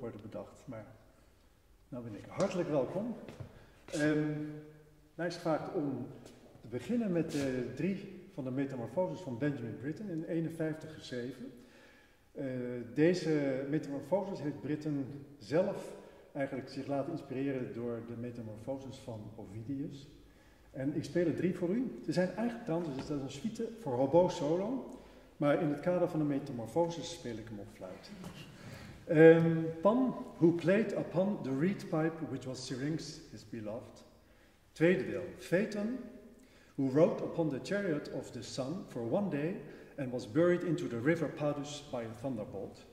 worden bedacht. Maar nou ben ik hartelijk welkom. Um, mij is om te beginnen met de drie van de metamorfoses van Benjamin Britten in 51 geschreven. Uh, deze metamorfoses heeft Britten zelf eigenlijk zich laten inspireren door de metamorfoses van Ovidius. En ik speel er drie voor u. Ze zijn eigenlijk trouwens, dus dat is een suite voor hobo solo. Maar in het kader van de metamorfoses speel ik hem op fluit. Um, Pan, who played upon the reed pipe which was Syrinx, his beloved. Tweede deel. Phaeton, who rode upon the chariot of the sun for one day and was buried into the river Padus by a thunderbolt.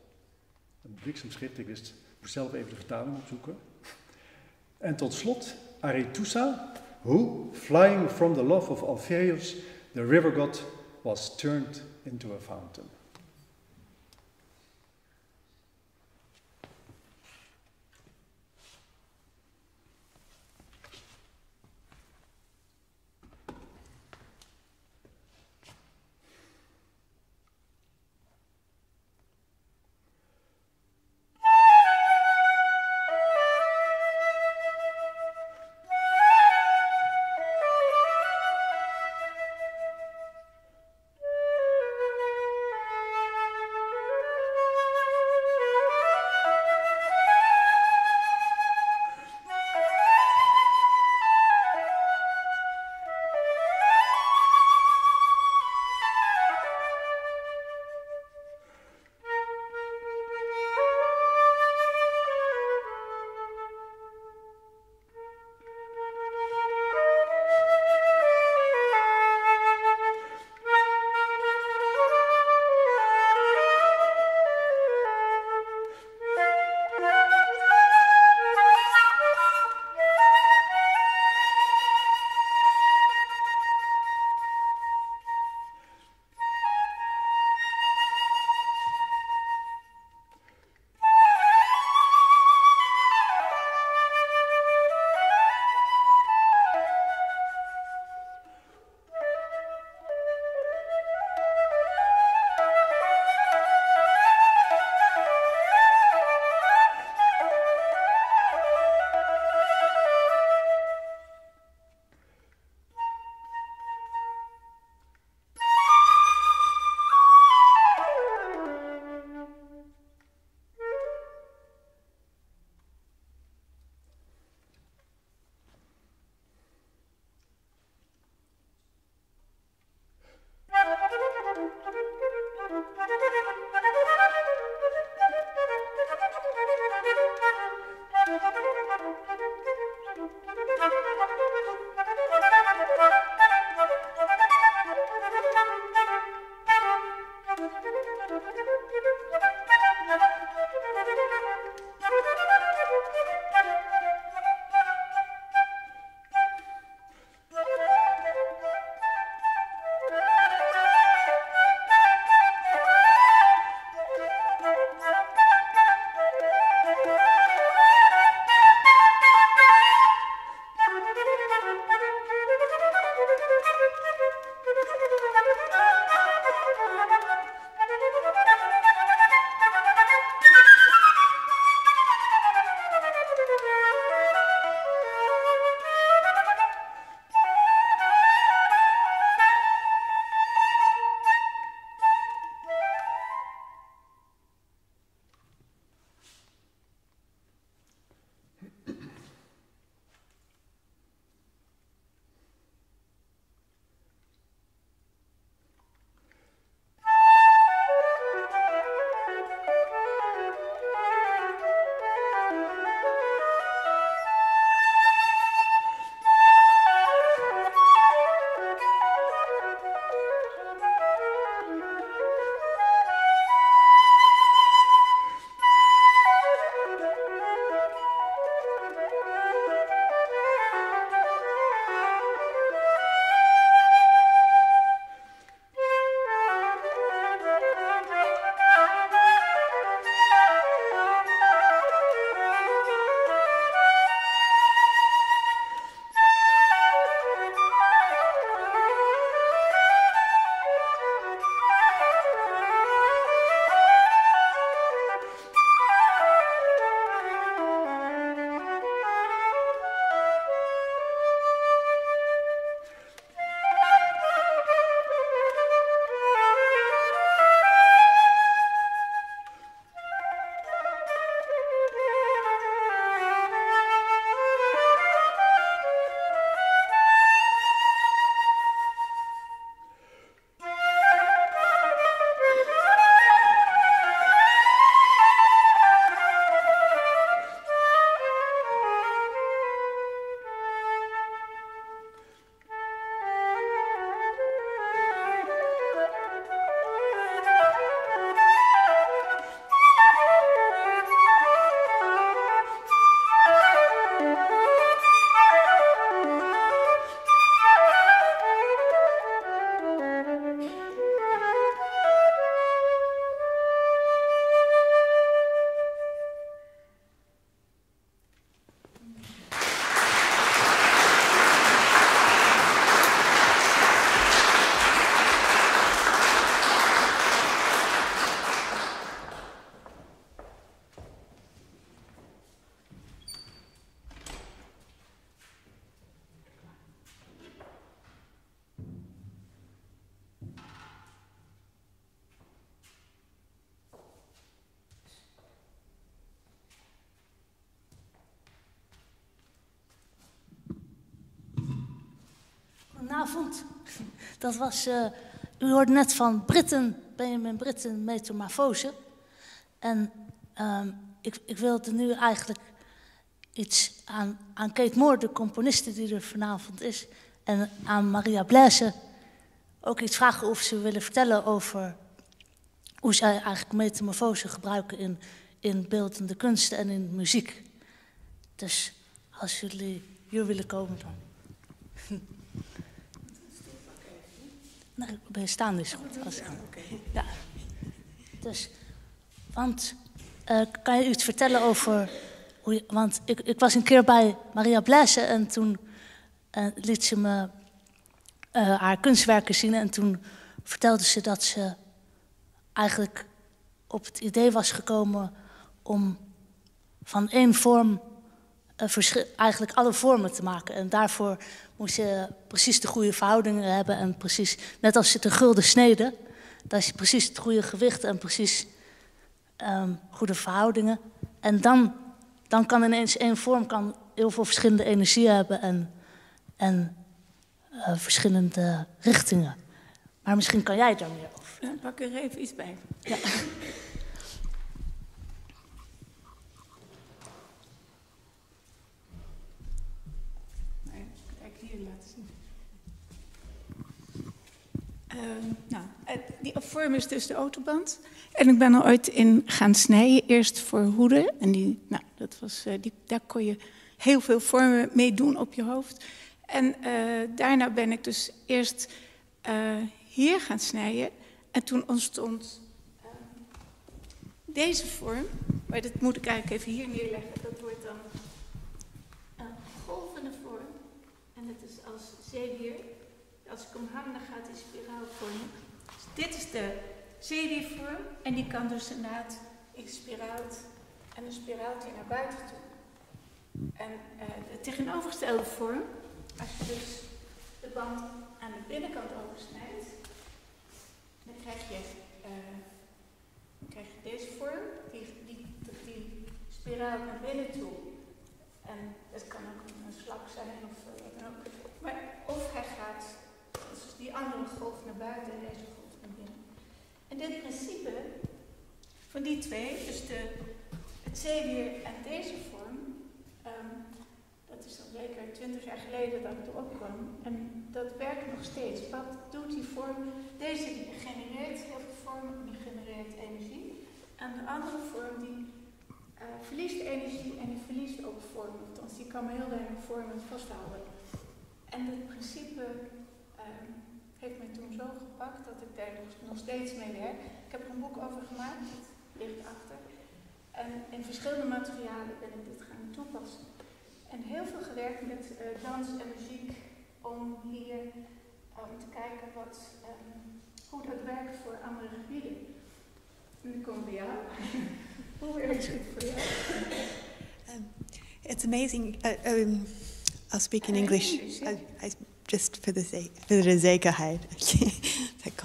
Een bliksemschicht, ik wist, zelf even de vertaling opzoeken. En tot slot Arethusa, who, flying from the love of Alpheus, the river god, was turned into a fountain. Dat was, uh, u hoorde net van Britten, Benjamin Britten, metamorfose. En um, ik, ik wilde nu eigenlijk iets aan, aan Kate Moore, de componiste die er vanavond is, en aan Maria Blaise ook iets vragen of ze willen vertellen over hoe zij eigenlijk metamorfose gebruiken in, in beeldende kunsten en in muziek. Dus als jullie hier willen komen dan. Nee, staan is goed. Als, ja. Dus, want uh, kan je iets vertellen over hoe je, want ik, ik was een keer bij Maria Blaise en toen uh, liet ze me uh, haar kunstwerken zien en toen vertelde ze dat ze eigenlijk op het idee was gekomen om van één vorm eigenlijk alle vormen te maken. En daarvoor moest je precies de goede verhoudingen hebben en precies, net als je de gulden snede, dat is precies het goede gewicht en precies um, goede verhoudingen. En dan, dan kan ineens één vorm kan heel veel verschillende energieën hebben en, en uh, verschillende richtingen. Maar misschien kan jij daar meer over. Dan pak er even iets bij. Ja. Uh, nou, die vorm is dus de autoband. En ik ben er ooit in gaan snijden. Eerst voor hoeden. En die, nou, dat was, uh, die, daar kon je heel veel vormen mee doen op je hoofd. En uh, daarna ben ik dus eerst hier gaan snijden. En toen ontstond deze vorm. Maar dat moet ik eigenlijk even hier neerleggen. Dat wordt dan een golvende vorm. En het is als zeewier. Als ik hem dan gaat die spiraal vormen. Dus dit is de zeewiervorm. En die kan dus inderdaad in spiraal en een spiraaltje naar buiten toe. En uh, de tegenovergestelde vorm, als je dus de band aan de binnenkant oversnijdt, dan krijg je, dan krijg je deze vorm, die, die, die spiraal naar binnen toe. En het kan ook een slak zijn of wat dan ook. Maar of hij gaat, die andere golf naar buiten en deze golf naar binnen. En dit principe van die twee, dus de, het zeewier en deze vorm, um, dat is dan zeker twintig jaar geleden dat ik erop kwam. En dat werkt nog steeds. Wat doet die vorm? Deze die genereert heel veel vormen, die genereert energie. En de andere vorm die uh, verliest energie en die verliest ook vorm. Althans, die kan maar heel weinig vormen vasthouden. En het principe uh, heeft mij toen zo gepakt dat ik daar nog, steeds mee werk. Ik heb er een boek over gemaakt, dat ligt achter. En in verschillende materialen ben ik dit gaan toepassen. En heel veel gewerkt met uh, dans en muziek om hier om te kijken wat, um, hoe dat werkt voor andere gebieden. En kom bij jou. hoe werkt het voor jou? Um, it's amazing. Uh, um, I'll speak in English. I, just for the sake, for the zekerheid.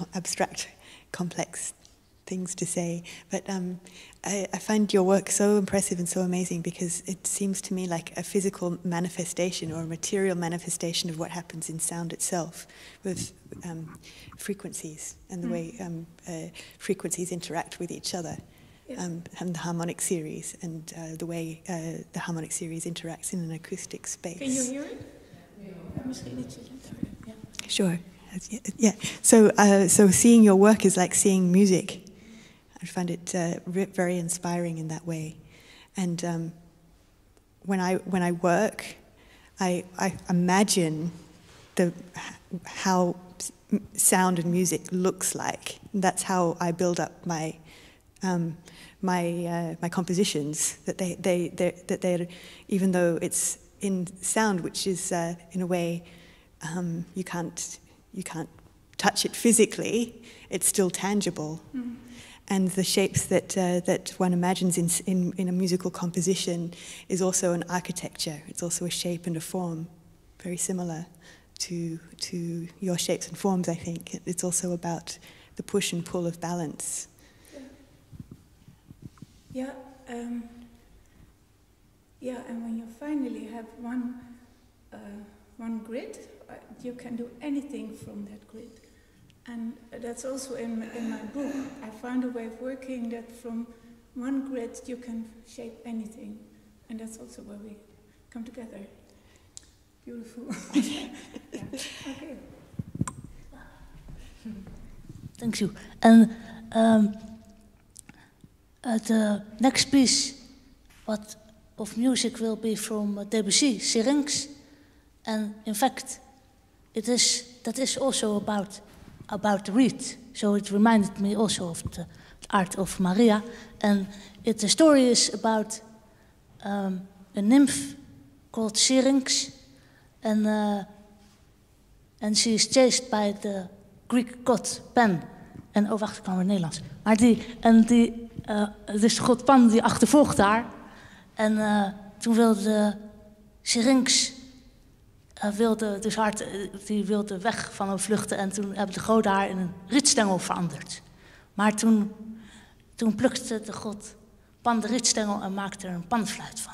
abstract, complex things to say. But um, I, I, find your work so impressive and so amazing because it seems to me like a physical manifestation or a material manifestation of what happens in sound itself with um, frequencies and the mm. way um, uh, frequencies interact with each other. Um, and the harmonic series and uh, the way uh, the harmonic series interacts in an acoustic space. Can you hear it? Sure. Yeah. So, uh, so seeing your work is like seeing music. I find it uh, very inspiring in that way. And um, when I when I work, I, I imagine the how sound and music looks like. That's how I build up my um, my uh, my compositions. That they they that they even though it's in sound, which is uh, in a way um, you can't you can't touch it physically. It's still tangible. Mm and the shapes that, uh, that one imagines in, in, in, a musical composition is also an architecture. It's also a shape and a form, very similar to, to your shapes and forms, I think. It's also about the push and pull of balance. Yeah, um, yeah and when you finally have one, uh, one grid uh, you can do anything from that grid. And that's also in, in my book. I found a way of working that from one grid you can shape anything. And that's also where we come together. Beautiful. Okay. Thank you. And um, uh, the next piece what of music will be from Debussy, Syrinx. And in fact, it is, that is also about, about the reed. So it reminded me also of the, art of Maria. And it, the story is about um, a nymph called Syrinx. And, uh, and she is chased by the Greek god Pan. En oh wacht, ik kan weer Nederlands. Maar die, en die, uh, dus god Pan die achtervolgt haar. En uh, toen wilde Syrinx uh, wilde dus hard, die wilde weg van haar vluchten. En toen hebben de goden haar in een rietstengel veranderd. Maar toen, toen plukte de god Pan de rietstengel en maakte er een panfluit van.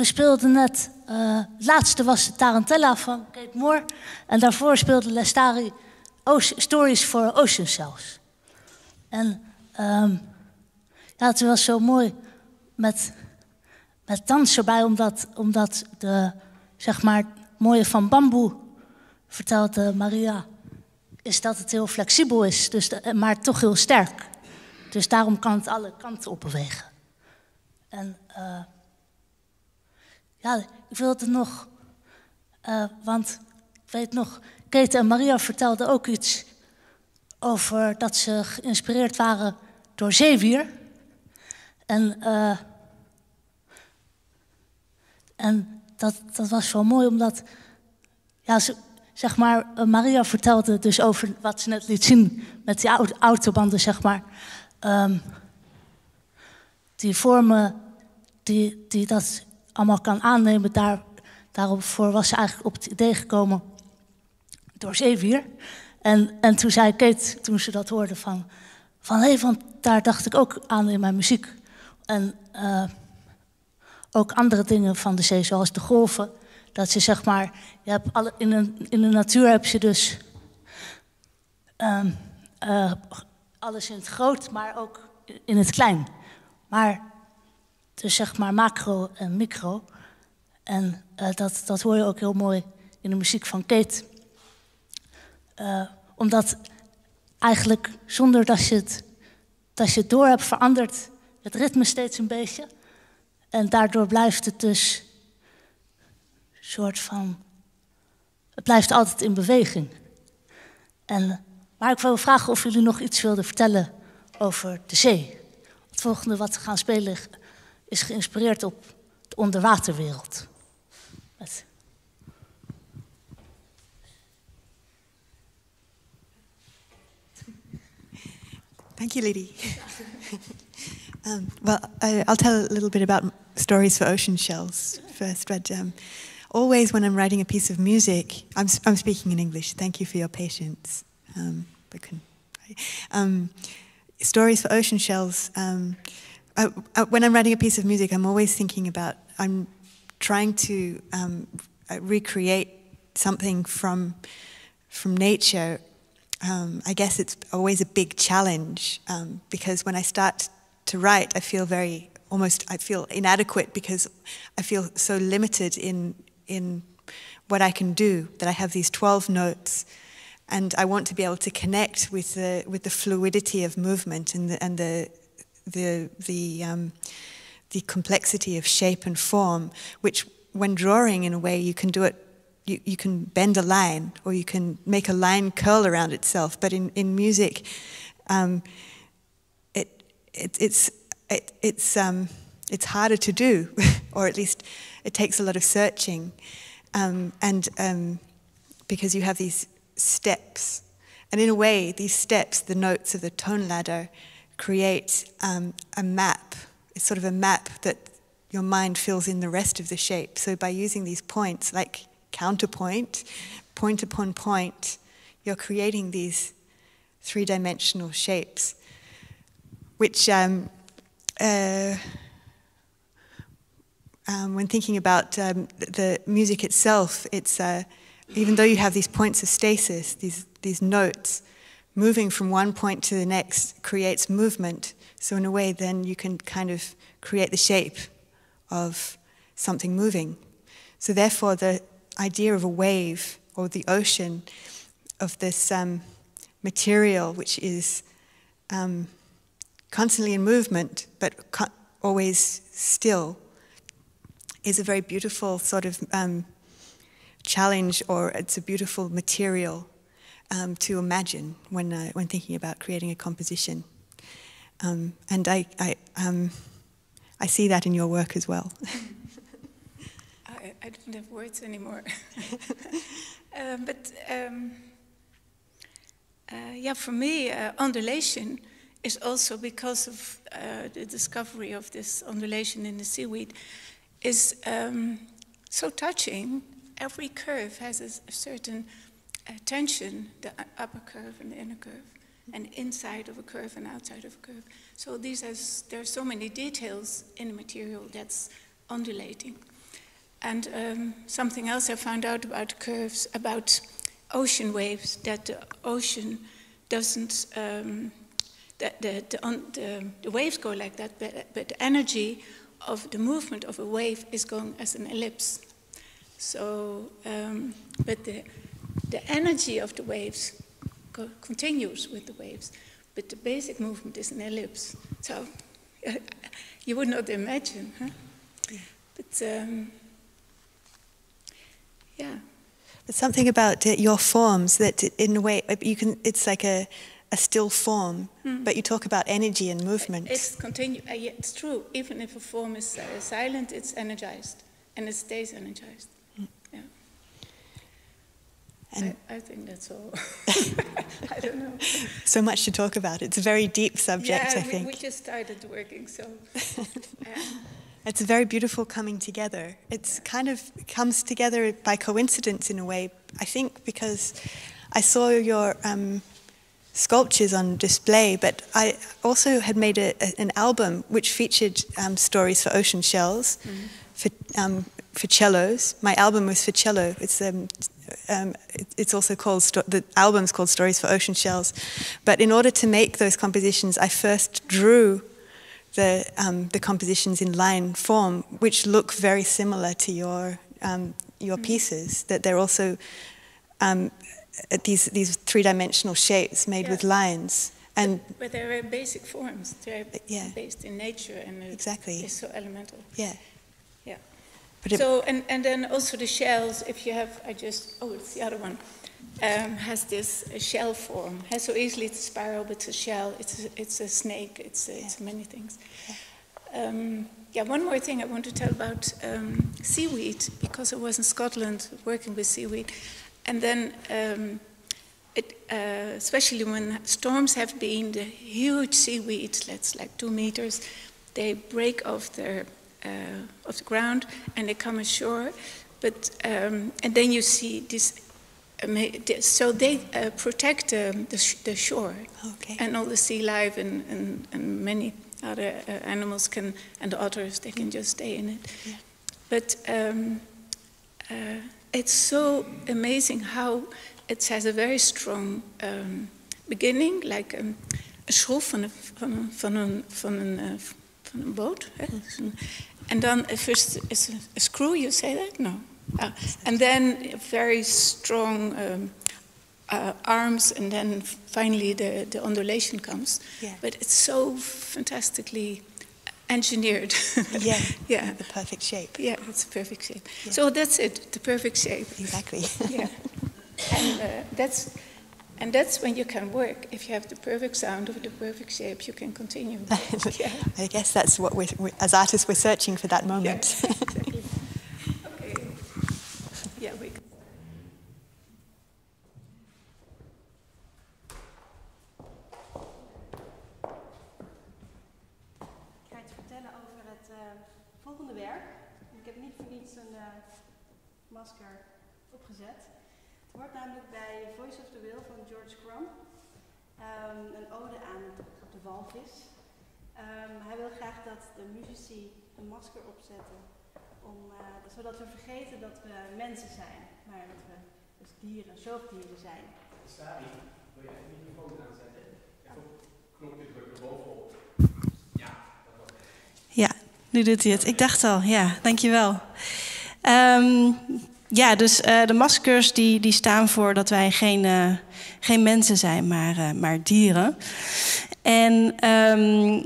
We speelden net, uh, het laatste was de Tarantella van Kate Moore. En daarvoor speelde Lestari Stories for Ocean Cells. En um, ja, het was zo mooi met, met dans erbij, omdat, omdat de, zeg maar, mooie van bamboe, vertelde Maria, is dat het heel flexibel is, dus de- maar toch heel sterk. Dus daarom kan het alle kanten op bewegen. En eh, ja, ik wilde nog, eh, want ik weet nog, Kate en Maria vertelden ook iets over dat ze geïnspireerd waren door zeewier. En, eh, en dat, dat was wel mooi, omdat, ja, ze, zeg maar, eh, Maria vertelde dus over wat ze net liet zien met die au- autobanden, zeg maar. Ehm, die vormen die, die dat allemaal kan aannemen, daar, daarvoor was ze eigenlijk op het idee gekomen door zeewier. En, en toen zei Kate, toen ze dat hoorde, van, van hé, want daar dacht ik ook aan in mijn muziek. En eh, ook andere dingen van de zee, zoals de golven. Dat ze zeg maar, je hebt alle, in, een, in de natuur heb je dus ehm, eh, alles in het groot, maar ook in het klein. Maar dus zeg maar macro en micro. En eh, dat, dat hoor je ook heel mooi in de muziek van Kate. Eh, omdat eigenlijk zonder dat je, het, dat je door hebt verandert het ritme steeds een beetje. En daardoor blijft het dus een soort van. Het blijft altijd in beweging. En, maar ik wil vragen of jullie nog iets wilden vertellen over de zee. Het volgende wat we gaan spelen is geïnspireerd op de onderwaterwereld. Met Thank you, Liddy. um, well, I, I'll tell a little bit about stories for ocean shells first. But um, always, when I'm writing a piece of music, I'm, I'm speaking in English. Thank you for your patience. Um, can- um, stories for ocean shells. Uh, uh, when I'm writing a piece of music, I'm always thinking about. I'm trying to um, uh, recreate something from from nature um, I guess it's always a big challenge um, because when I start to write, I feel very almost I feel inadequate because I feel so limited in in what I can do that I have these twelve notes, and I want to be able to connect with the with the fluidity of movement and the and the the the um, the complexity of shape and form, which when drawing in a way you can do it you, you can bend a line or you can make a line curl around itself. But in, in music, um, it, it, it's, it, it's, um, it's harder to do, or at least it takes a lot of searching. Um, and um, because you have these steps. And in a way, these steps, the notes of the tone ladder, create um, a map. It's sort of a map that your mind fills in the rest of the shape. So by using these points, like counterpoint, point upon point, you're creating these three dimensional shapes, which, um, uh, um, when thinking about um, the music itself, it's uh, even though you have these points of stasis, these, these notes, moving from one point to the next creates movement. So, in a way, then you can kind of create the shape of something moving. So, therefore, the idea of a wave or the ocean of this um, material, which is um, constantly in movement but always still, is a very beautiful sort of um, challenge, or it's a beautiful material um, to imagine when uh, when thinking about creating a composition. Um, and I I, um, I see that in your work as well. I, I don't have words anymore. um, but um, uh, yeah, for me, uh, undulation is also because of uh, the discovery of this undulation in the seaweed is um, so touching. Every curve has a certain uh, tension, the upper curve and the inner curve, and inside of a curve and outside of a curve. So these has, there are so many details in the material that's undulating. And um, something else I found out about curves, about ocean waves, that the ocean doesn't um, the, the, the, on, the, the waves go like that, but, but the energy of the movement of a wave is going as an ellipse. So, um, but the, the energy of the waves co- continues with the waves, but the basic movement is an ellipse. So, you would not imagine, huh? But um, yeah. But something about your forms that, in a way, uh, you can. It's like a, a still form, but you talk about energy and movement. It's continue. Uh, yeah, it's true. Even if a form is uh, silent, it's energized, and it stays energized. Yeah. And I, I think that's all. I don't know. so much to talk about. It's a very deep subject, yeah, I think. we just started working, so. um, It's a very beautiful coming together. It's kind of comes together by coincidence in a way, I think, because I saw your um, sculptures on display, but I also had made a, a- an album which featured um, stories for ocean shells, for, um, for cellos. My album was for cello. It's um, it- it's also called the album's called Stories for Ocean Shells. But in order to make those compositions, I first drew the um, the compositions in line form, which look very similar to your um, your pieces. That they're also um, uh, these these three dimensional shapes made with lines, and but they're very basic forms. They're yeah. based in nature, and Exactly. is so elemental. yeah. Yeah. So and, and then also the shells. If you have, I just oh, it's the other one. Um, has this shell form? Has so easily it's a spiral, but it's a shell. It's a, it's a snake. It's a, it's many things. Um, yeah. One more thing I want to tell about um, seaweed because I was in Scotland working with seaweed, and then. Um, it, uh, especially when storms have been, the huge seaweed, that's like two meters, they break off their uh, off the ground and they come ashore. But um, and then you see this. So they uh, protect um, the, sh- the shore, okay. and all the sea life and, and, and many other uh, animals can and the otters they can just stay in it. Yeah. But um, uh, it's so amazing how it has a very strong um, beginning, like um, een schroef van een, van een, van een, van een, eh, van een boot. Hè? And then uh, first is a, a screw, you say that? No. Ah, and then very strong um, uh, arms, and then finally the, the undulation comes. Yeah. But it's so fantastically engineered. Yeah. yeah. The perfect shape. Yeah, it's a perfect shape. Yeah. So that's it, the perfect shape. Exactly. Yeah. and uh, that's and that's when you can work. If you have the perfect sound or the perfect shape, you can continue. yeah. I guess that's what we're, we as artists we're searching for that moment. Yes, exactly. okay. Yeah, we. Ik ga iets vertellen over het eh, volgende werk. Ik heb niet voor niets een eh, masker opgezet. Het hoort namelijk bij Voice of the Will van George Crumb. Ehm, een ode aan de walvis. Ehm, hij wil graag dat de muzici een masker opzetten. Om, eh, zodat we vergeten dat we mensen zijn. Maar dat we dus dieren, zoogdieren zijn. Sari, wil je even de microfoon aanzetten? Even op knopje drukken bovenop. Ja, nu doet hij het. Ik dacht al, ja, dankjewel. Ehm ja, dus eh, de maskers die, die staan voor dat wij geen, eh, geen mensen zijn, maar, eh, maar dieren. En ehm,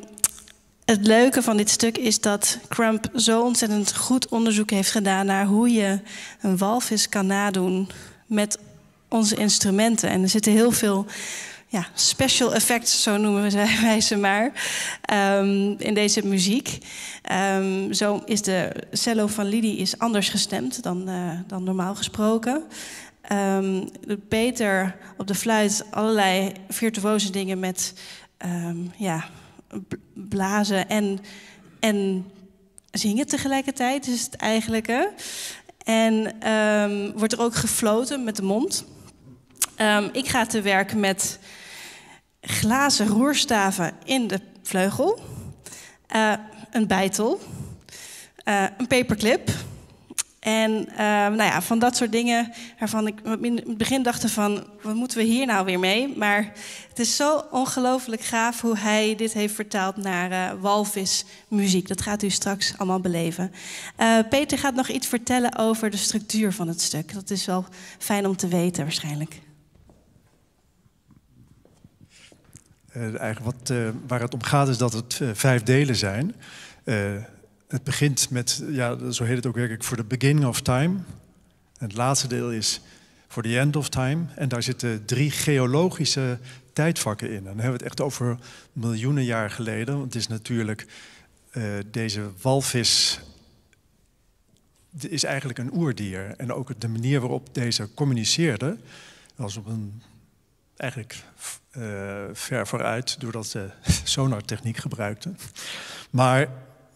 het leuke van dit stuk is dat Crump zo ontzettend goed onderzoek heeft gedaan naar hoe je een walvis kan nadoen met onze instrumenten. En er zitten heel veel ja, special effects, zo noemen wij ze maar, ehm, in deze muziek. Ehm, zo is de cello van Lydie is anders gestemd dan, eh, dan normaal gesproken. Ehm, Peter op de fluit allerlei virtuose dingen met ja, blazen en, en zingen tegelijkertijd, is het eigenlijke. En wordt er ook gefloten met de mond. Ik ga te werk met glazen roerstaven in de vleugel, eh, een bijtel, eh, een paperclip En ehm, nou ja, van dat soort dingen waarvan ik in het begin dacht van, wat moeten we hier nou weer mee? Maar het is zo ongelooflijk gaaf hoe hij dit heeft vertaald naar walvismuziek. Dat gaat u straks allemaal beleven. Peter gaat nog iets vertellen over de structuur van het stuk. Dat is wel fijn om te weten waarschijnlijk. Uh, eigenlijk wat, waar het om gaat is dat het vijf delen zijn het begint met, ja, zo heet het ook werkelijk, voor the beginning of time. En het laatste deel is voor the end of time. En daar zitten drie geologische tijdvakken in. Dan hebben we het echt over miljoenen jaar geleden. Want het is natuurlijk deze walvis is eigenlijk een oerdier. En ook de manier waarop deze communiceerde was op een eigenlijk uh, ver vooruit, doordat ze sonartechniek gebruikten. Maar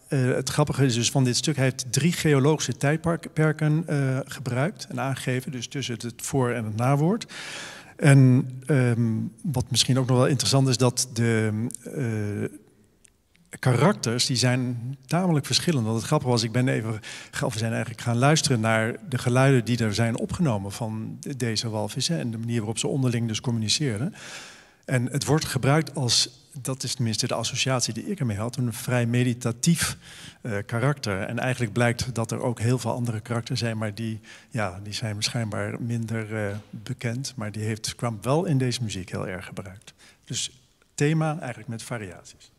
uh, het grappige is dus van dit stuk, hij heeft drie geologische tijdperken uh, gebruikt en aangegeven, dus tussen het voor- en het nawoord. En um, wat misschien ook nog wel interessant is, dat de karakters, die zijn tamelijk verschillend. Want het grappige was, ik ben even, of we zijn eigenlijk gaan luisteren naar de geluiden die er zijn opgenomen van deze walvissen en de manier waarop ze onderling dus communiceren. En het wordt gebruikt als, dat is tenminste de associatie die ik ermee had, een vrij meditatief uh, karakter. En eigenlijk blijkt dat er ook heel veel andere karakters zijn, maar die, ja, die zijn schijnbaar minder uh, bekend. Maar die heeft Scrum wel in deze muziek heel erg gebruikt. Dus thema eigenlijk met variaties.